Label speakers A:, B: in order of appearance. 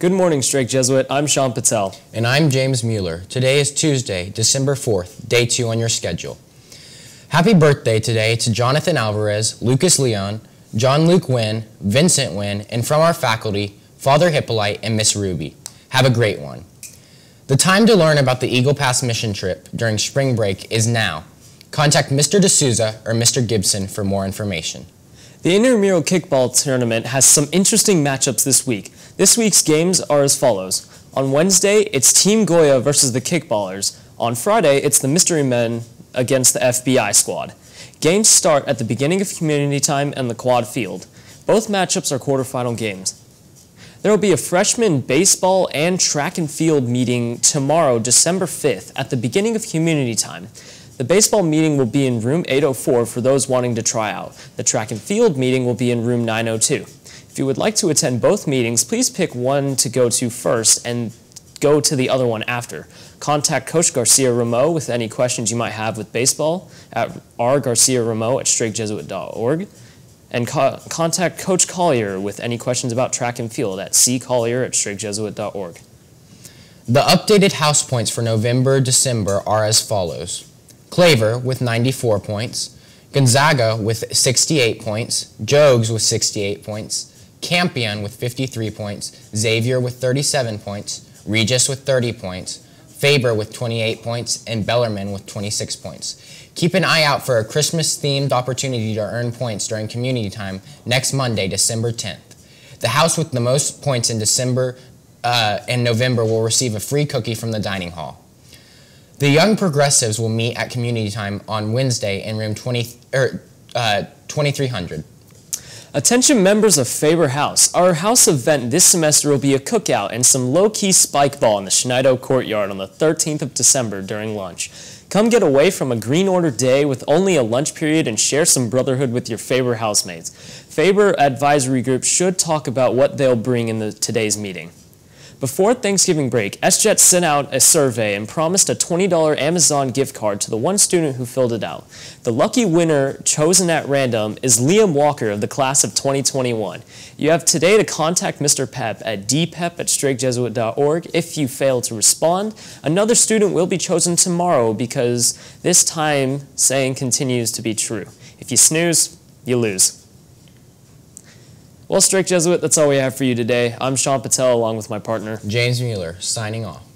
A: Good morning, Strake Jesuit. I'm Sean Patel.
B: And I'm James Mueller. Today is Tuesday, December 4th, day two on your schedule. Happy birthday today to Jonathan Alvarez, Lucas Leon, John Luke Wynn, Vincent Wynn, and from our faculty, Father Hippolyte and Miss Ruby. Have a great one. The time to learn about the Eagle Pass mission trip during spring break is now. Contact Mr. D'Souza or Mr. Gibson for more information.
A: The intramural kickball tournament has some interesting matchups this week. This week's games are as follows. On Wednesday, it's Team Goya versus the Kickballers. On Friday, it's the Mystery Men against the FBI squad. Games start at the beginning of community time and the quad field. Both matchups are quarterfinal games. There will be a freshman baseball and track and field meeting tomorrow, December 5th, at the beginning of community time. The baseball meeting will be in room 804 for those wanting to try out. The track and field meeting will be in room 902. If you would like to attend both meetings, please pick one to go to first and go to the other one after. Contact Coach Garcia Ramo with any questions you might have with baseball at rgarciaramo at strakejesuit.org. And co contact Coach Collier with any questions about track and field at ccollier at strakejesuit.org.
B: The updated house points for November December are as follows Claver with 94 points, Gonzaga with 68 points, Jogues with 68 points, Campion with 53 points, Xavier with 37 points, Regis with 30 points, Faber with 28 points, and Bellarmine with 26 points. Keep an eye out for a Christmas-themed opportunity to earn points during community time next Monday, December 10th. The house with the most points in December uh, and November will receive a free cookie from the dining hall. The Young Progressives will meet at community time on Wednesday in room 20, er, uh, 2300.
A: Attention members of Faber House. Our house event this semester will be a cookout and some low-key spike ball in the Schneido Courtyard on the 13th of December during lunch. Come get away from a green order day with only a lunch period and share some brotherhood with your Faber housemates. Faber Advisory Group should talk about what they'll bring in the, today's meeting. Before Thanksgiving break, SJET sent out a survey and promised a $20 Amazon gift card to the one student who filled it out. The lucky winner chosen at random is Liam Walker of the class of 2021. You have today to contact Mr. Pep at dpep at strakejesuit.org. If you fail to respond, another student will be chosen tomorrow because this time saying continues to be true. If you snooze, you lose. Well, Strake Jesuit, that's all we have for you today. I'm Sean Patel along with my partner,
B: James Mueller, signing off.